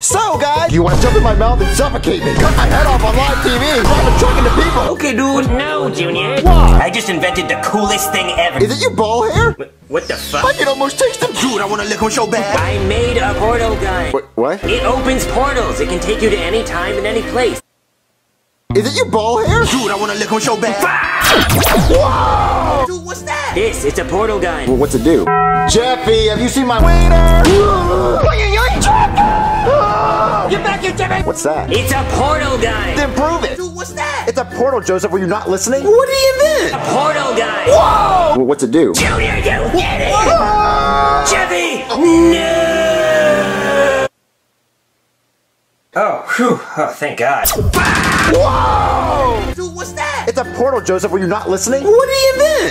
So, guys, you want to jump in my mouth and suffocate me? Cut my head off on live TV, drive a truck into people. Okay, dude. No, Junior. Why? I just invented the coolest thing ever. Is it your ball hair? What the I fuck? can almost taste them. Dude, I wanna lick him so bad. I made a portal gun. What? What? It opens portals. It can take you to any time and any place. Is it your ball hair? Dude, I wanna lick him so bad. Whoa! Dude, what's that? This, it's a portal gun. Well, what's it do? Jeffy, have you seen my wiener? Get back here, Jimmy! What's that? It's a portal gun. Then prove it. Dude, what's that? It's a portal, Joseph. Were you not listening? What do you mean? A portal gun. Well, what's it do? Junior, you get it. Jeffy, no. Oh, whew. Oh, thank God. Whoa! Dude, what's that? It's a portal, Joseph. Were you not listening? What do you mean?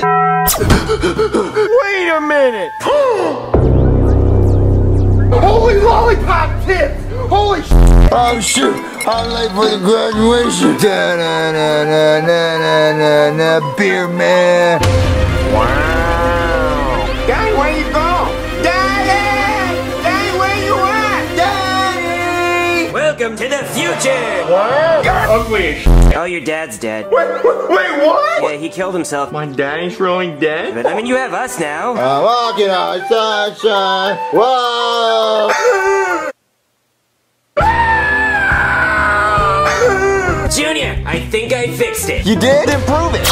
Wait a minute! Holy lollipop tits! Holy sh! Oh shoot! I'm late for the graduation. Da na na na na na na na beer man. Wow! Daddy, where you go? Welcome to the future. What? You're ugly as Oh, your dad's dead. Wait, wait, wait, what? Yeah, he killed himself. My daddy's really dead? But I mean, you have us now. Uh, I'm walking on sunshine. Whoa! Junior, I think I fixed it. You did? Then prove it.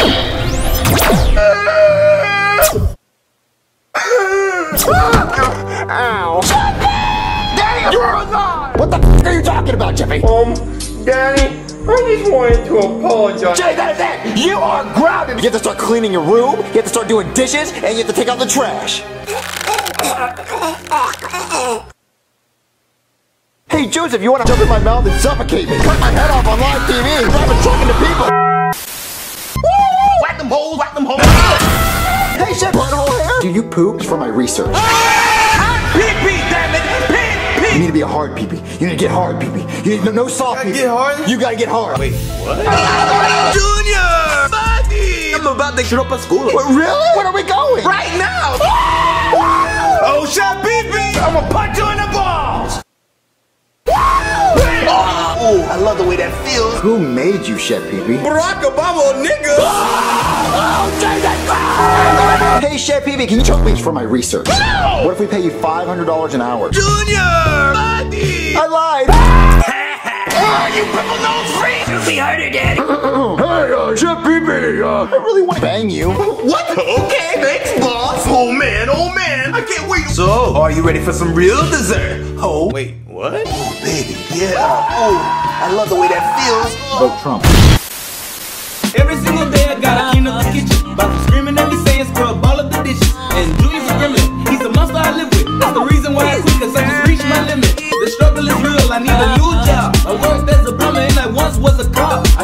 Ow. Daddy, you're alive! What the f are you talking about, Jeffy? Um, Daddy, I just wanted to apologize. Jay, that is it! You are grounded! You have to start cleaning your room, you have to start doing dishes, and you have to take out the trash. Hey, Joseph, you want to jump in my mouth and suffocate me? Cut my head off on live TV, drive a truck into people! Whack them holes, whack them holes. Hey, Chef Butthole Hair! Do you poop for my research? Pee pee, damn it! Pee You need to be a hard peepee. You need to get hard peepee. You need no, no soft peepee. get hard? You gotta get hard. Wait, what? Junior! Buddy! I'm about to drop a school. what, really? Where are we going? Right now! Oh, shit, pee pee! I'm gonna punch you in the balls! Oh, I love the way that feels. Who made you, Chef Peepee? Barack Obama, nigga! Ah! Oh, Hey, Chef Peepee, can you choke me for my research? What if we pay you $500 an hour? Junior! Buddy! I lied! Oh, you purple nose freak! Shoot me harder, Daddy. Hey, uh, Chef Peepee, uh, I really want to bang you. What? Okay, thanks, boss. Oh man, oh man, I can't wait. So, are you ready for some real dessert? Oh, wait, what? Oh, baby, yeah. Oh, I love the way that feels. Vote Trump. Every single day reason why I quit, cause I just reached my limit. The struggle is real, I need a new job. I worked as a plumber and I once was a cop. I